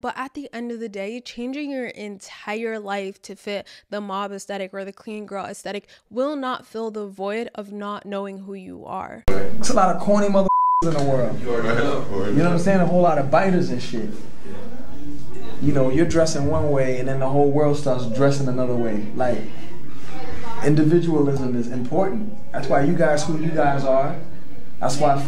But at the end of the day, changing your entire life to fit the mob aesthetic or the clean girl aesthetic will not fill the void of not knowing who you are. It's a lot of corny mother in the world. You know what I'm saying? A whole lot of biters and shit. You know, you're dressing one way and then the whole world starts dressing another way. Like, individualism is important. That's why you guys who you guys are. That's why,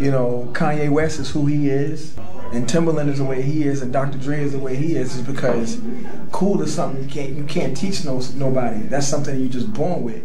you know, Kanye West is who he is and Timbaland is the way he is, and Dr. Dre is the way he is, is because cool is something you can't you can't teach no nobody. That's something you just born with.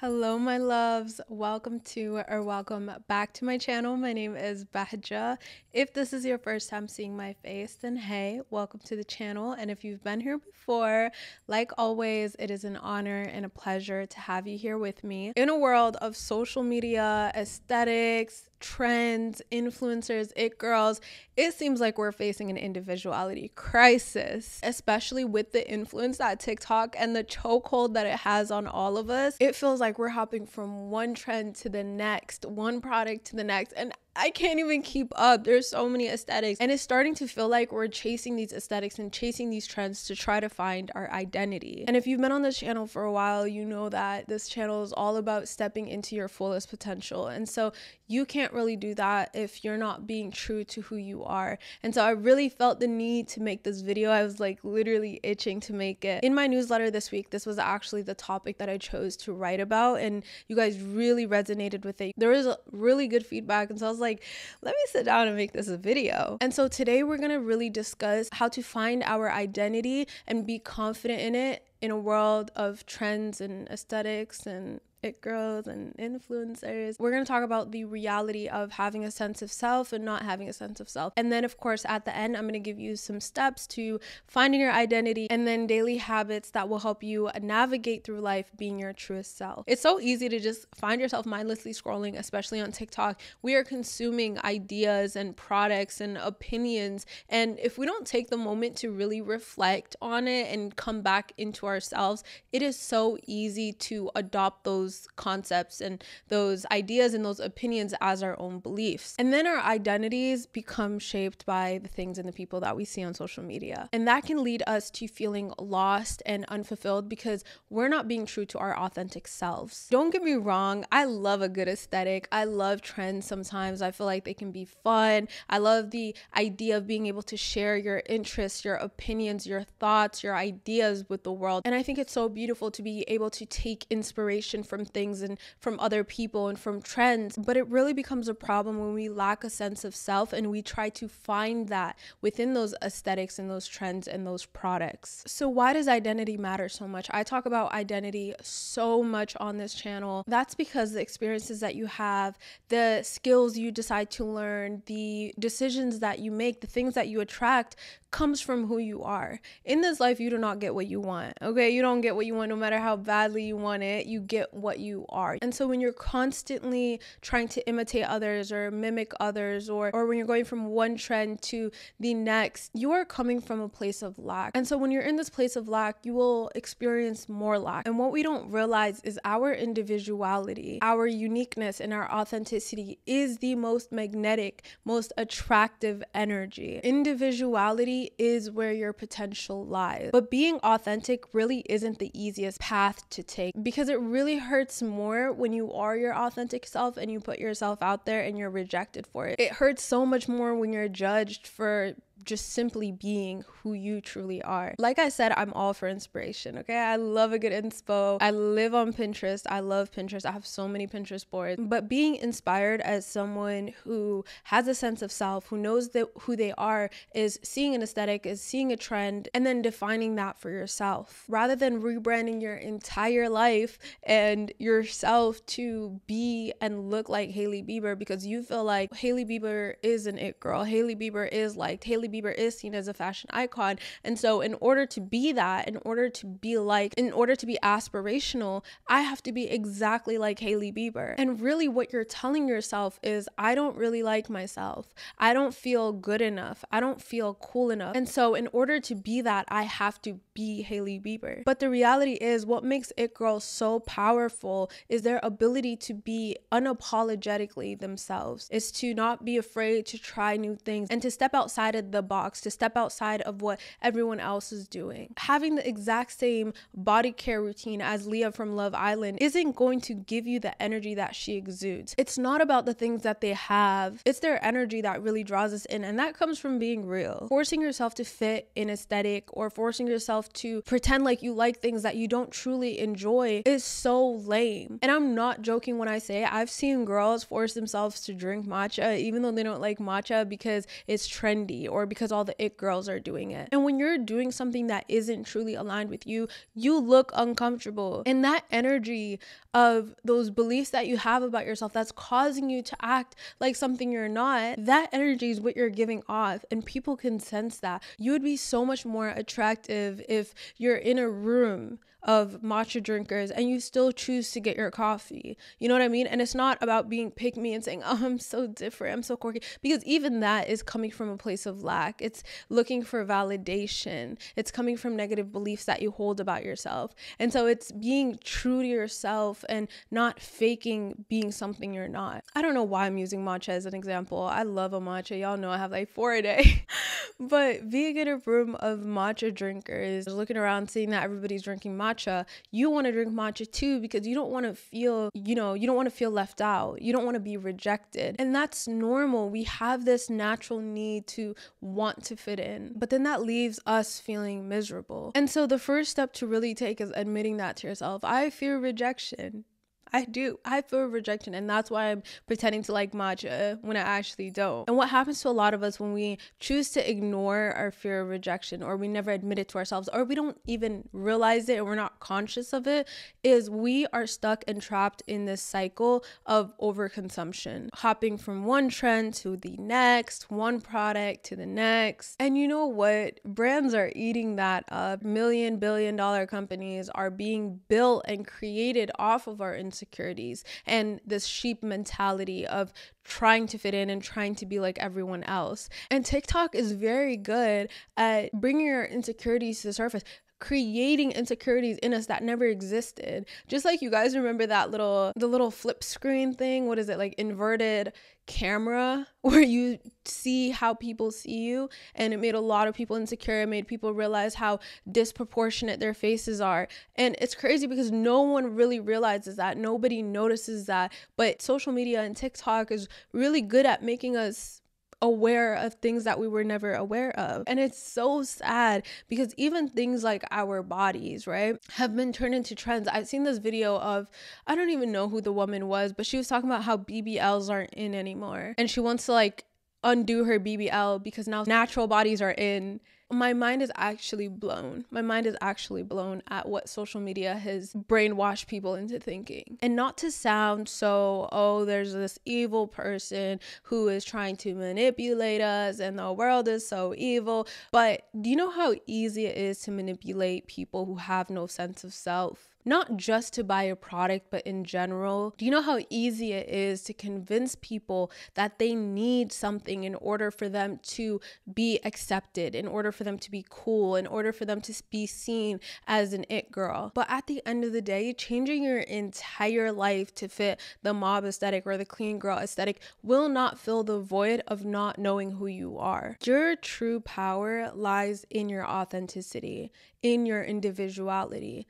Hello, my loves. Welcome to or welcome back to my channel. My name is Bahja. If this is your first time seeing my face, then hey, welcome to the channel. And if you've been here before, like always, it is an honor and a pleasure to have you here with me. In a world of social media, aesthetics, trends, influencers, it girls, it seems like we're facing an individuality crisis, especially with the influence that TikTok and the chokehold that it has on all of us. It feels like we're hopping from one trend to the next, one product to the next. And I can't even keep up. There's so many aesthetics. And it's starting to feel like we're chasing these aesthetics and chasing these trends to try to find our identity. And if you've been on this channel for a while, you know that this channel is all about stepping into your fullest potential. And so you can't really do that if you're not being true to who you are. And so I really felt the need to make this video. I was like literally itching to make it. In my newsletter this week, this was actually the topic that I chose to write about. And you guys really resonated with it. There was really good feedback. And so I was like, like, let me sit down and make this a video. And so today we're gonna really discuss how to find our identity and be confident in it in a world of trends and aesthetics and it girls and influencers. We're going to talk about the reality of having a sense of self and not having a sense of self. And then, of course, at the end, I'm going to give you some steps to finding your identity and then daily habits that will help you navigate through life being your truest self. It's so easy to just find yourself mindlessly scrolling, especially on TikTok. We are consuming ideas and products and opinions. And if we don't take the moment to really reflect on it and come back into ourselves, it is so easy to adopt those those concepts and those ideas and those opinions as our own beliefs. And then our identities become shaped by the things and the people that we see on social media. And that can lead us to feeling lost and unfulfilled because we're not being true to our authentic selves. Don't get me wrong, I love a good aesthetic. I love trends sometimes. I feel like they can be fun. I love the idea of being able to share your interests, your opinions, your thoughts, your ideas with the world. And I think it's so beautiful to be able to take inspiration from from things and from other people and from trends. But it really becomes a problem when we lack a sense of self and we try to find that within those aesthetics and those trends and those products. So, why does identity matter so much? I talk about identity so much on this channel. That's because the experiences that you have, the skills you decide to learn, the decisions that you make, the things that you attract comes from who you are. In this life, you do not get what you want. Okay, you don't get what you want no matter how badly you want it. You get what you are. And so when you're constantly trying to imitate others or mimic others or or when you're going from one trend to the next, you are coming from a place of lack. And so when you're in this place of lack, you will experience more lack. And what we don't realize is our individuality, our uniqueness and our authenticity is the most magnetic, most attractive energy. Individuality is where your potential lies. But being authentic really isn't the easiest path to take because it really hurts more when you are your authentic self and you put yourself out there and you're rejected for it. It hurts so much more when you're judged for just simply being who you truly are. Like I said, I'm all for inspiration, okay? I love a good inspo. I live on Pinterest. I love Pinterest. I have so many Pinterest boards. But being inspired as someone who has a sense of self, who knows that who they are, is seeing an aesthetic, is seeing a trend, and then defining that for yourself. Rather than rebranding your entire life and yourself to be and look like Hailey Bieber because you feel like Hailey Bieber is an it girl. Hailey Bieber is like Hailey Hailey Bieber is seen as a fashion icon. And so, in order to be that, in order to be like, in order to be aspirational, I have to be exactly like Hailey Bieber. And really, what you're telling yourself is, I don't really like myself. I don't feel good enough. I don't feel cool enough. And so, in order to be that, I have to be Hailey Bieber. But the reality is, what makes It Girls so powerful is their ability to be unapologetically themselves, is to not be afraid to try new things and to step outside of the box, to step outside of what everyone else is doing. Having the exact same body care routine as Leah from Love Island isn't going to give you the energy that she exudes. It's not about the things that they have, it's their energy that really draws us in. And that comes from being real. Forcing yourself to fit in aesthetic or forcing yourself to pretend like you like things that you don't truly enjoy is so lame. And I'm not joking when I say I've seen girls force themselves to drink matcha even though they don't like matcha because it's trendy or because all the it girls are doing it. And when you're doing something that isn't truly aligned with you, you look uncomfortable. And that energy of those beliefs that you have about yourself that's causing you to act like something you're not, that energy is what you're giving off. And people can sense that. You would be so much more attractive if you're in a room of matcha drinkers and you still choose to get your coffee. You know what I mean? And it's not about being pick me and saying, oh, I'm so different, I'm so quirky, because even that is coming from a place of lack. It's looking for validation, it's coming from negative beliefs that you hold about yourself. And so it's being true to yourself and not faking being something you're not. I don't know why I'm using matcha as an example. I love a matcha. Y'all know I have like four a day. but being in a room of matcha drinkers, looking around, seeing that everybody's drinking matcha matcha, you want to drink matcha too because you don't want to feel, you know, you don't want to feel left out. You don't want to be rejected. And that's normal. We have this natural need to want to fit in. But then that leaves us feeling miserable. And so the first step to really take is admitting that to yourself. I fear rejection. I do. I feel rejection, and that's why I'm pretending to like matcha when I actually don't. And what happens to a lot of us when we choose to ignore our fear of rejection, or we never admit it to ourselves, or we don't even realize it, and we're not conscious of it, is we are stuck and trapped in this cycle of overconsumption, hopping from one trend to the next, one product to the next. And you know what? Brands are eating that up. Million, billion dollar companies are being built and created off of our insecurities and this sheep mentality of trying to fit in and trying to be like everyone else. And TikTok is very good at bringing your insecurities to the surface creating insecurities in us that never existed. Just like you guys remember that little the little flip screen thing, what is it like inverted camera where you see how people see you and it made a lot of people insecure it made people realize how disproportionate their faces are. And it's crazy because no one really realizes that. Nobody notices that. But social media and TikTok is really good at making us aware of things that we were never aware of. And it's so sad because even things like our bodies, right, have been turned into trends. I've seen this video of, I don't even know who the woman was, but she was talking about how BBLs aren't in anymore. And she wants to like undo her BBL because now natural bodies are in my mind is actually blown. My mind is actually blown at what social media has brainwashed people into thinking. And not to sound so, oh, there's this evil person who is trying to manipulate us and the world is so evil. But do you know how easy it is to manipulate people who have no sense of self? Not just to buy a product, but in general. Do you know how easy it is to convince people that they need something in order for them to be accepted, in order for them to be cool, in order for them to be seen as an it girl? But at the end of the day, changing your entire life to fit the mob aesthetic or the clean girl aesthetic will not fill the void of not knowing who you are. Your true power lies in your authenticity, in your individuality.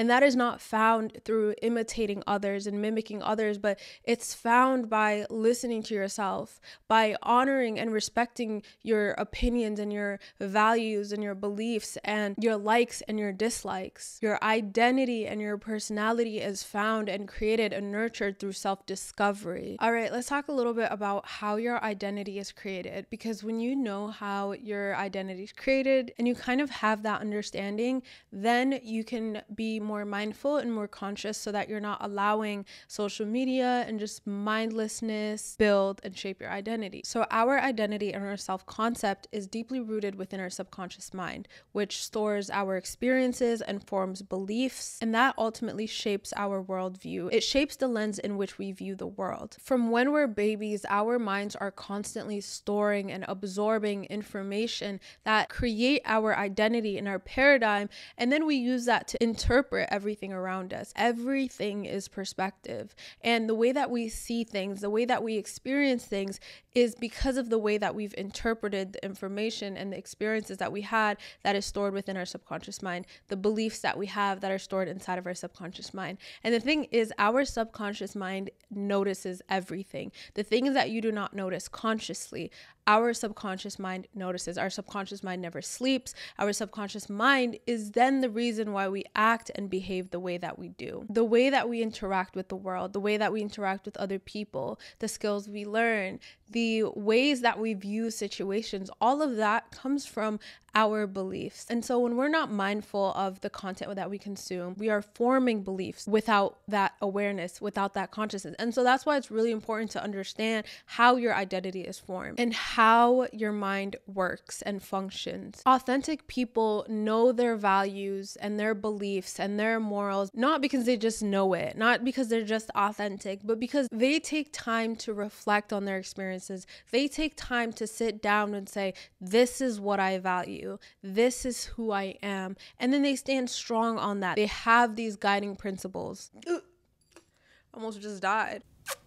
And that is not found through imitating others and mimicking others, but it's found by listening to yourself, by honoring and respecting your opinions and your values and your beliefs and your likes and your dislikes. Your identity and your personality is found and created and nurtured through self discovery. All right, let's talk a little bit about how your identity is created because when you know how your identity is created and you kind of have that understanding, then you can be more mindful and more conscious so that you're not allowing social media and just mindlessness build and shape your identity. So, our identity and our self concept is deeply rooted within our subconscious mind, which stores our experiences and forms beliefs, and that ultimately shapes our worldview. It shapes the lens in which we view the world. From when we're babies, our minds are constantly storing and absorbing information that create our identity and our paradigm, and then we use that to interpret interpret everything around us. Everything is perspective. And the way that we see things, the way that we experience things is because of the way that we've interpreted the information and the experiences that we had that is stored within our subconscious mind, the beliefs that we have that are stored inside of our subconscious mind. And the thing is, our subconscious mind notices everything. The things that you do not notice consciously, our subconscious mind notices. Our subconscious mind never sleeps. Our subconscious mind is then the reason why we act and behave the way that we do. The way that we interact with the world, the way that we interact with other people, the skills we learn, the ways that we view situations, all of that comes from our beliefs. And so when we're not mindful of the content that we consume, we are forming beliefs without that awareness, without that consciousness. And so that's why it's really important to understand how your identity is formed and how your mind works and functions. Authentic people know their values and their beliefs and their morals, not because they just know it, not because they're just authentic, but because they take time to reflect on their experiences. They take time to sit down and say, This is what I value. This is who I am. And then they stand strong on that. They have these guiding principles. Almost just died.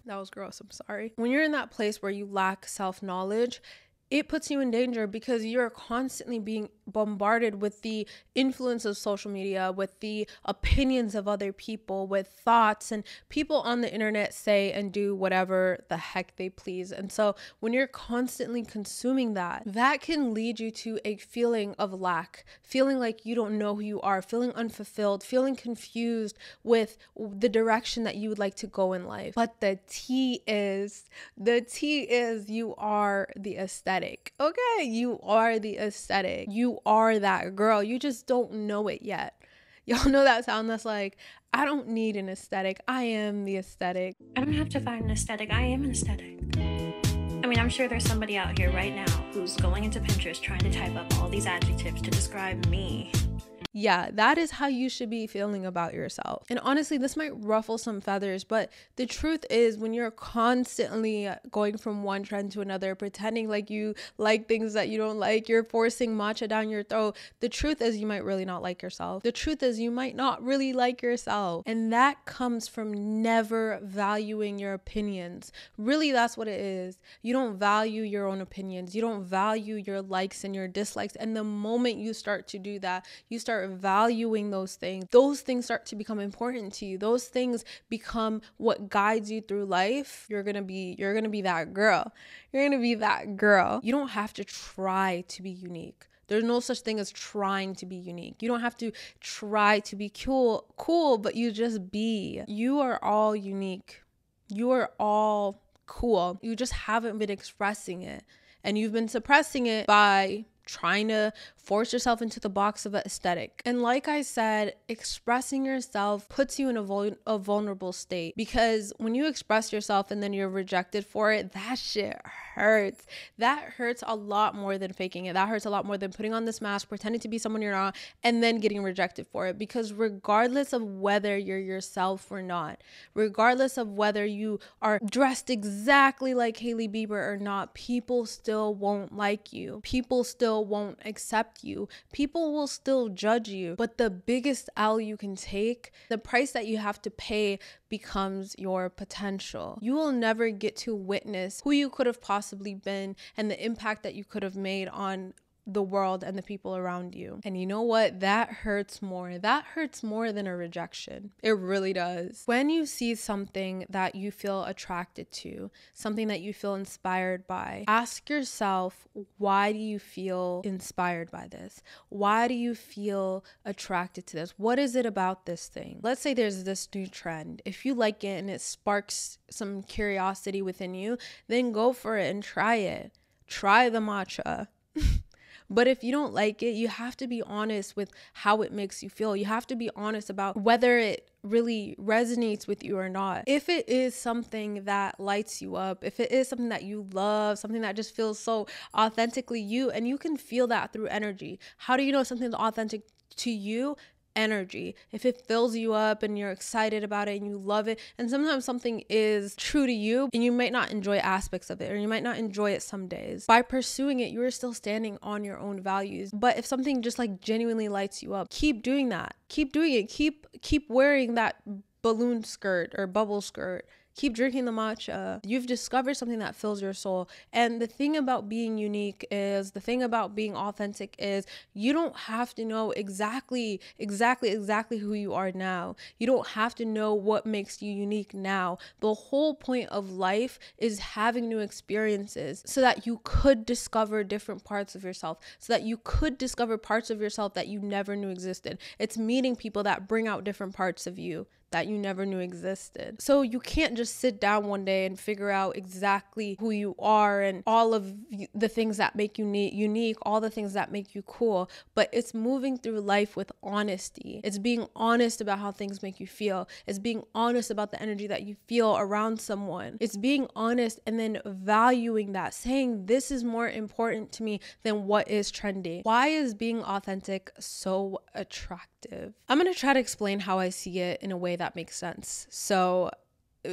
That was gross. I'm sorry. When you're in that place where you lack self knowledge, it puts you in danger because you're constantly being bombarded with the influence of social media, with the opinions of other people, with thoughts, and people on the internet say and do whatever the heck they please. And so when you're constantly consuming that, that can lead you to a feeling of lack, feeling like you don't know who you are, feeling unfulfilled, feeling confused with the direction that you would like to go in life. But the T is, the T is you are the aesthetic. Okay, you are the aesthetic. You are that girl. You just don't know it yet. Y'all know that sound that's like, I don't need an aesthetic. I am the aesthetic. I don't have to find an aesthetic. I am an aesthetic. I mean, I'm sure there's somebody out here right now who's going into Pinterest trying to type up all these adjectives to describe me yeah, that is how you should be feeling about yourself. And honestly, this might ruffle some feathers, but the truth is, when you're constantly going from one trend to another, pretending like you like things that you don't like, you're forcing matcha down your throat. The truth is, you might really not like yourself. The truth is, you might not really like yourself. And that comes from never valuing your opinions. Really, that's what it is. You don't value your own opinions, you don't value your likes and your dislikes. And the moment you start to do that, you start start valuing those things, those things start to become important to you. Those things become what guides you through life. You're going to be you're going to be that girl. You're going to be that girl. You don't have to try to be unique. There's no such thing as trying to be unique. You don't have to try to be cool, cool, but you just be. You are all unique. You are all cool. You just haven't been expressing it. And you've been suppressing it by trying to force yourself into the box of aesthetic. And like I said, expressing yourself puts you in a, vul- a vulnerable state because when you express yourself and then you're rejected for it, that shit hurts. That hurts a lot more than faking it. That hurts a lot more than putting on this mask, pretending to be someone you're not, and then getting rejected for it. Because regardless of whether you're yourself or not, regardless of whether you are dressed exactly like Hailey Bieber or not, people still won't like you. People still won't accept accept you. People will still judge you. But the biggest L you can take, the price that you have to pay becomes your potential. You will never get to witness who you could have possibly been and the impact that you could have made on the world and the people around you. And you know what? That hurts more. That hurts more than a rejection. It really does. When you see something that you feel attracted to, something that you feel inspired by, ask yourself, why do you feel inspired by this? Why do you feel attracted to this? What is it about this thing? Let's say there's this new trend. If you like it and it sparks some curiosity within you, then go for it and try it. Try the matcha. But if you don't like it, you have to be honest with how it makes you feel. You have to be honest about whether it really resonates with you or not. If it is something that lights you up, if it is something that you love, something that just feels so authentically you, and you can feel that through energy. How do you know something's authentic to you? Energy, if it fills you up and you're excited about it and you love it, and sometimes something is true to you and you might not enjoy aspects of it or you might not enjoy it some days, by pursuing it, you're still standing on your own values. But if something just like genuinely lights you up, keep doing that. Keep doing it. Keep keep wearing that balloon skirt or bubble skirt keep drinking the matcha. You've discovered something that fills your soul. And the thing about being unique is the thing about being authentic is you don't have to know exactly, exactly, exactly who you are now. You don't have to know what makes you unique now. The whole point of life is having new experiences so that you could discover different parts of yourself, so that you could discover parts of yourself that you never knew existed. It's meeting people that bring out different parts of you that you never knew existed. So you can't just sit down one day and figure out exactly who you are and all of the things that make you unique, all the things that make you cool, but it's moving through life with honesty. It's being honest about how things make you feel. It's being honest about the energy that you feel around someone. It's being honest and then valuing that, saying this is more important to me than what is trendy. Why is being authentic so attractive? I'm going to try to explain how I see it in a way that that makes sense. So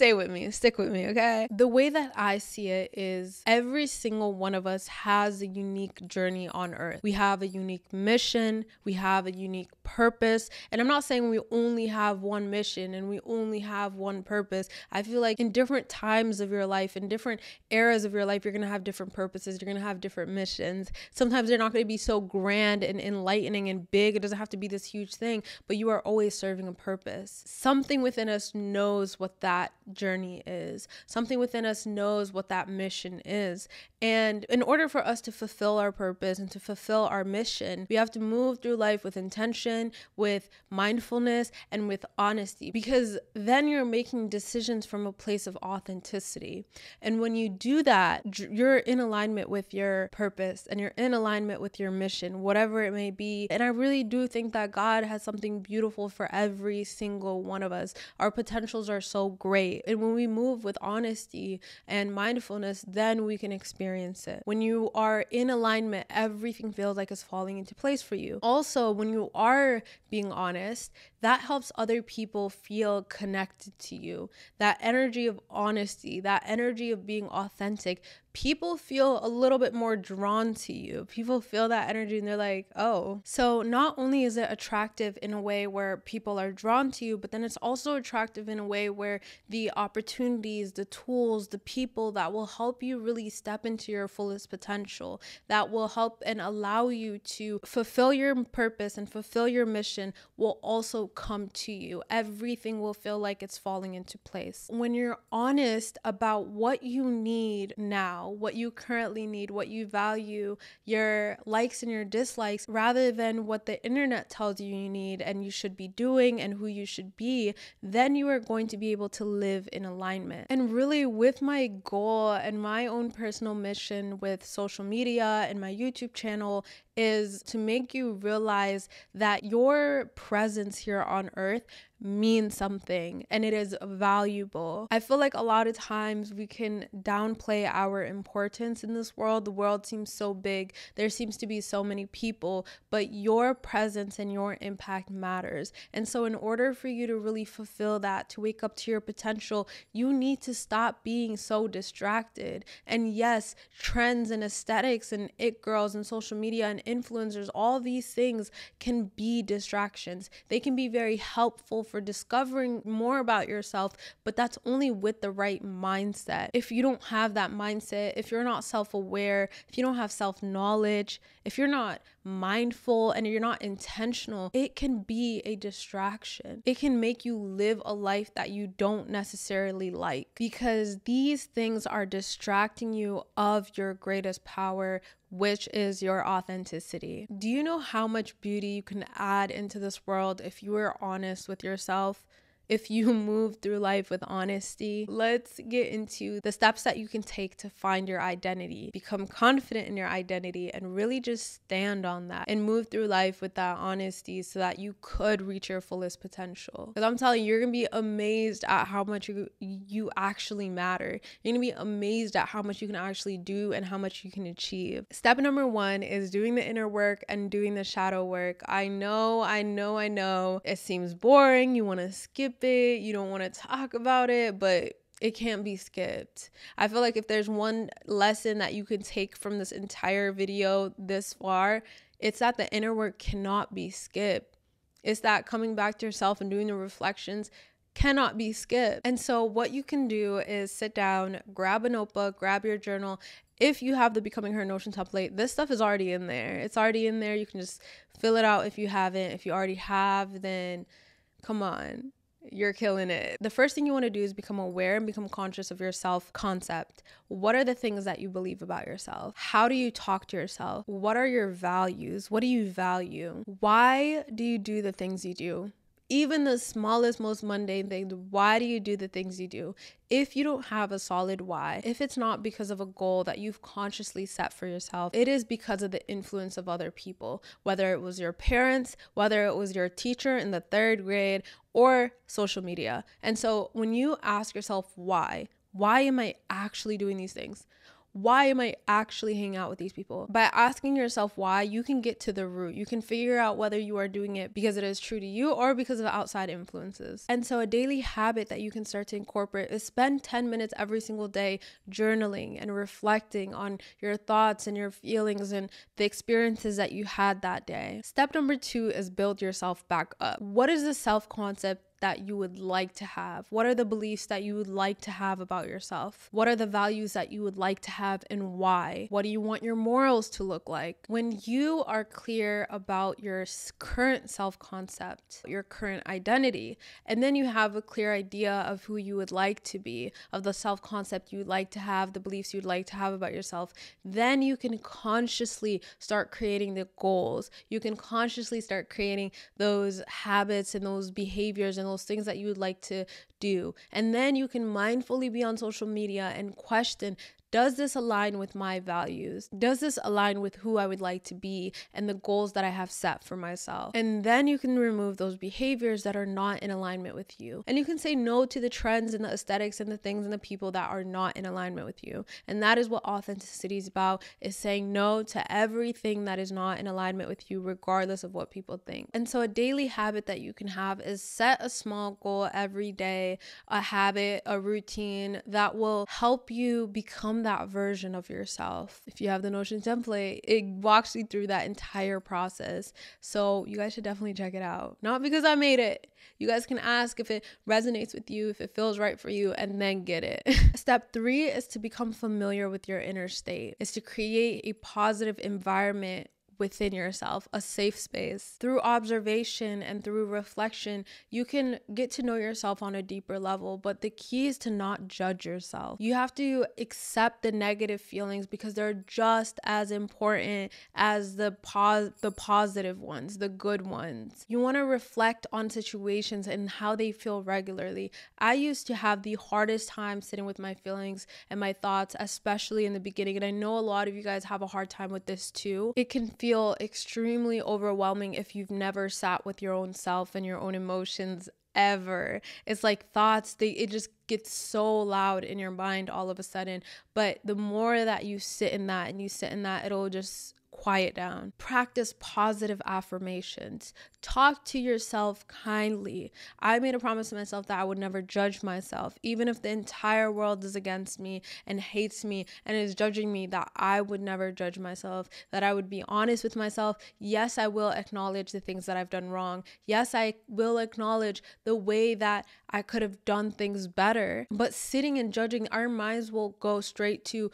stay with me, stick with me, okay? The way that I see it is every single one of us has a unique journey on earth. We have a unique mission, we have a unique purpose. And I'm not saying we only have one mission and we only have one purpose. I feel like in different times of your life, in different eras of your life, you're gonna have different purposes, you're gonna have different missions. Sometimes they're not gonna be so grand and enlightening and big. It doesn't have to be this huge thing, but you are always serving a purpose. Something within us knows what that journey is. Something within us knows what that mission is. And in order for us to fulfill our purpose and to fulfill our mission, we have to move through life with intention, with mindfulness, and with honesty because then you're making decisions from a place of authenticity. And when you do that, you're in alignment with your purpose and you're in alignment with your mission, whatever it may be. And I really do think that God has something beautiful for every single one of us. Our potentials are so great. And when we move with honesty and mindfulness, then we can experience it. When you are in alignment, everything feels like it's falling into place for you. Also, when you are being honest, that helps other people feel connected to you. That energy of honesty, that energy of being authentic people feel a little bit more drawn to you. People feel that energy and they're like, oh. So not only is it attractive in a way where people are drawn to you, but then it's also attractive in a way where the opportunities, the tools, the people that will help you really step into your fullest potential, that will help and allow you to fulfill your purpose and fulfill your mission will also come to you. Everything will feel like it's falling into place. When you're honest about what you need now, what you currently need, what you value, your likes and your dislikes, rather than what the internet tells you you need and you should be doing and who you should be, then you are going to be able to live in alignment. And really, with my goal and my own personal mission with social media and my YouTube channel is to make you realize that your presence here on earth means something and it is valuable. I feel like a lot of times we can downplay our importance in this world. The world seems so big, there seems to be so many people, but your presence and your impact matters. And so, in order for you to really fulfill that, to wake up to your potential, you need to stop being so distracted. And yes, trends and aesthetics and it girls and social media and influencers, all these things can be distractions. They can be very helpful for discovering more about yourself, but that's only with the right mindset. If you don't have that mindset, if you're not self aware, if you don't have self knowledge, if you're not mindful and you're not intentional, it can be a distraction. It can make you live a life that you don't necessarily like because these things are distracting you of your greatest power, which is your authenticity. Do you know how much beauty you can add into this world if you are honest with yourself? If you move through life with honesty. Let's get into the steps that you can take to find your identity, become confident in your identity, and really just stand on that and move through life with that honesty so that you could reach your fullest potential. Because I'm telling you, you're gonna be amazed at how much you, you actually matter. You're gonna be amazed at how much you can actually do and how much you can achieve. Step number one is doing the inner work and doing the shadow work. I know, I know, I know it seems boring. You wanna skip it, you don't want to talk about it, but it can't be skipped. I feel like if there's one lesson that you can take from this entire video this far, it's that the inner work cannot be skipped. It's that coming back to yourself and doing the reflections cannot be skipped. And so, what you can do is sit down, grab a notebook, grab your journal. If you have the Becoming Her Notion template, this stuff is already in there. It's already in there. You can just fill it out if you haven't. If you already have, then come on you're killing it. The first thing you want to do is become aware and become conscious of your self concept. What are the things that you believe about yourself? How do you talk to yourself? What are your values? What do you value? Why do you do the things you do? Even the smallest, most mundane things, why do you do the things you do? If you don't have a solid why, if it's not because of a goal that you've consciously set for yourself, it is because of the influence of other people, whether it was your parents, whether it was your teacher in the third grade, or social media. And so when you ask yourself why, why am I actually doing these things? Why am I actually hanging out with these people? By asking yourself why, you can get to the root. You can figure out whether you are doing it because it is true to you or because of outside influences. And so, a daily habit that you can start to incorporate is spend 10 minutes every single day journaling and reflecting on your thoughts and your feelings and the experiences that you had that day. Step number two is build yourself back up. What is the self concept that you would like to have? What are the beliefs that you would like to have about yourself? What are the values that you would like to have and why? What do you want your morals to look like? When you are clear about your current self concept, your current identity, and then you have a clear idea of who you would like to be, of the self concept you would like to have, the beliefs you'd like to have about yourself, then you can consciously start creating the goals. You can consciously start creating those habits and those behaviors and those things that you would like to do. And then you can mindfully be on social media and question does this align with my values? Does this align with who I would like to be and the goals that I have set for myself? And then you can remove those behaviors that are not in alignment with you. And you can say no to the trends and the aesthetics and the things and the people that are not in alignment with you. And that is what authenticity is about is saying no to everything that is not in alignment with you regardless of what people think. And so a daily habit that you can have is set a small goal every day, a habit, a routine that will help you become that version of yourself. If you have the Notion template, it walks you through that entire process. So you guys should definitely check it out. Not because I made it. You guys can ask if it resonates with you, if it feels right for you, and then get it. Step three is to become familiar with your inner state, is to create a positive environment within yourself, a safe space. Through observation and through reflection, you can get to know yourself on a deeper level. But the key is to not judge yourself. You have to accept the negative feelings because they're just as important as the pos- the positive ones, the good ones. You want to reflect on situations and how they feel regularly. I used to have the hardest time sitting with my feelings and my thoughts, especially in the beginning. And I know a lot of you guys have a hard time with this too. It can feel feel extremely overwhelming if you've never sat with your own self and your own emotions ever. It's like thoughts, they it just gets so loud in your mind all of a sudden. But the more that you sit in that and you sit in that, it'll just quiet down. Practice positive affirmations. Talk to yourself kindly. I made a promise to myself that I would never judge myself, even if the entire world is against me and hates me and is judging me, that I would never judge myself, that I would be honest with myself. Yes, I will acknowledge the things that I've done wrong. Yes, I will acknowledge the way that I could have done things better. But sitting and judging, our minds will go straight to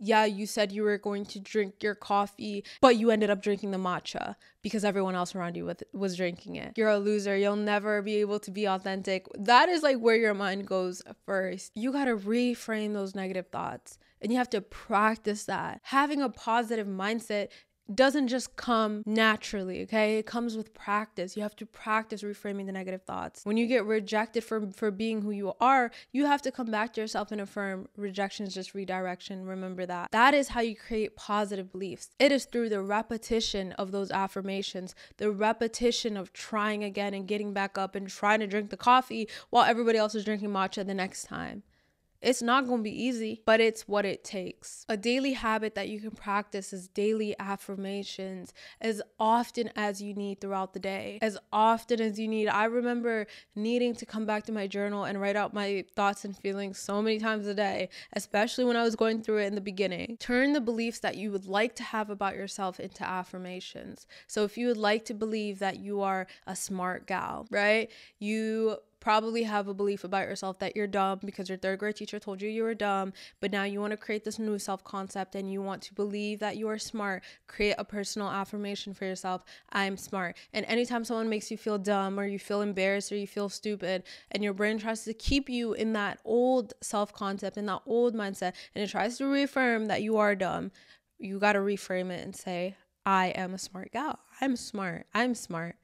yeah, you said you were going to drink your coffee, but you ended up drinking the matcha because everyone else around you was drinking it. You're a loser. You'll never be able to be authentic. That is like where your mind goes first. You got to reframe those negative thoughts and you have to practice that. Having a positive mindset doesn't just come naturally, okay? It comes with practice. You have to practice reframing the negative thoughts. When you get rejected for for being who you are, you have to come back to yourself and affirm rejection is just redirection. Remember that. That is how you create positive beliefs. It is through the repetition of those affirmations, the repetition of trying again and getting back up and trying to drink the coffee while everybody else is drinking matcha the next time. It's not going to be easy, but it's what it takes. A daily habit that you can practice is daily affirmations as often as you need throughout the day. As often as you need. I remember needing to come back to my journal and write out my thoughts and feelings so many times a day, especially when I was going through it in the beginning. Turn the beliefs that you would like to have about yourself into affirmations. So if you would like to believe that you are a smart gal, right? You probably have a belief about yourself that you're dumb because your third grade teacher told you you were dumb, but now you want to create this new self concept and you want to believe that you are smart. Create a personal affirmation for yourself I'm smart. And anytime someone makes you feel dumb or you feel embarrassed or you feel stupid, and your brain tries to keep you in that old self concept, in that old mindset, and it tries to reaffirm that you are dumb, you got to reframe it and say, I am a smart gal. I'm smart. I'm smart.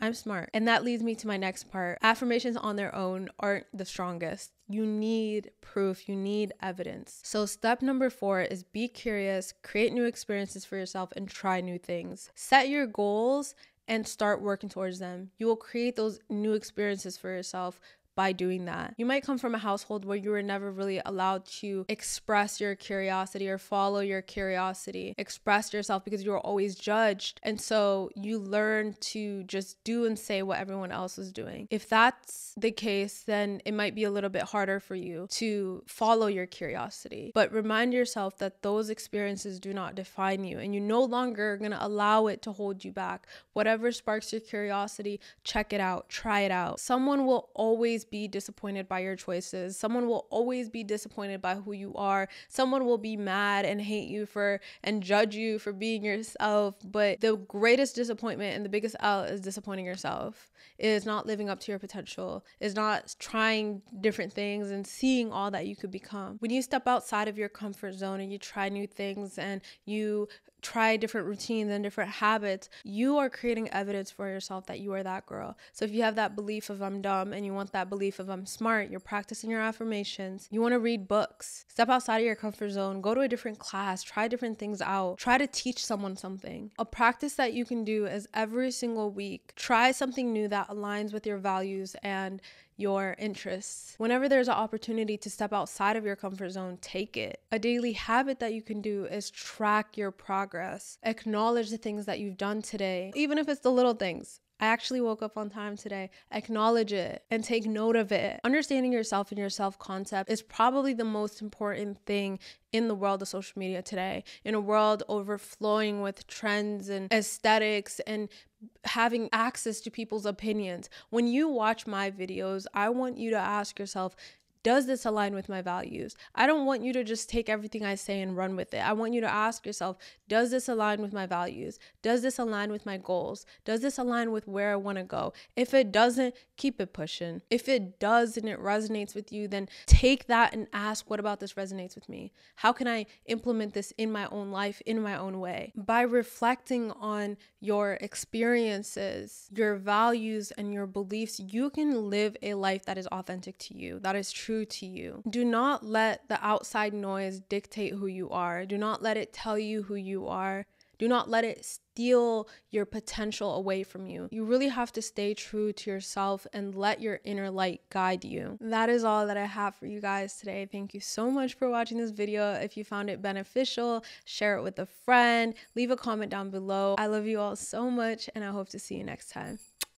I'm smart. And that leads me to my next part. Affirmations on their own aren't the strongest. You need proof, you need evidence. So, step number four is be curious, create new experiences for yourself, and try new things. Set your goals and start working towards them. You will create those new experiences for yourself by doing that. You might come from a household where you were never really allowed to express your curiosity or follow your curiosity, express yourself because you were always judged. And so you learn to just do and say what everyone else is doing. If that's the case, then it might be a little bit harder for you to follow your curiosity. But remind yourself that those experiences do not define you and you no longer going to allow it to hold you back. Whatever sparks your curiosity, check it out, try it out. Someone will always be disappointed by your choices. Someone will always be disappointed by who you are. Someone will be mad and hate you for and judge you for being yourself. But the greatest disappointment and the biggest L is disappointing yourself. Is not living up to your potential. Is not trying different things and seeing all that you could become. When you step outside of your comfort zone and you try new things and you try different routines and different habits, you are creating evidence for yourself that you are that girl. So if you have that belief of I'm dumb and you want that belief of I'm smart, you're practicing your affirmations, you want to read books, step outside of your comfort zone, go to a different class, try different things out, try to teach someone something. A practice that you can do is every single week, try something new that aligns with your values and your interests. Whenever there's an opportunity to step outside of your comfort zone, take it. A daily habit that you can do is track your progress, acknowledge the things that you've done today, even if it's the little things. I actually woke up on time today. Acknowledge it and take note of it. Understanding yourself and your self concept is probably the most important thing in the world of social media today. In a world overflowing with trends and aesthetics and having access to people's opinions. When you watch my videos, I want you to ask yourself, does this align with my values? I don't want you to just take everything I say and run with it. I want you to ask yourself, does this align with my values? Does this align with my goals? Does this align with where I want to go? If it doesn't, keep it pushing. If it does and it resonates with you, then take that and ask, what about this resonates with me? How can I implement this in my own life, in my own way? By reflecting on your experiences, your values, and your beliefs, you can live a life that is authentic to you, that is true true to you. Do not let the outside noise dictate who you are. Do not let it tell you who you are. Do not let it steal your potential away from you. You really have to stay true to yourself and let your inner light guide you. That is all that I have for you guys today. Thank you so much for watching this video. If you found it beneficial, share it with a friend, leave a comment down below. I love you all so much and I hope to see you next time.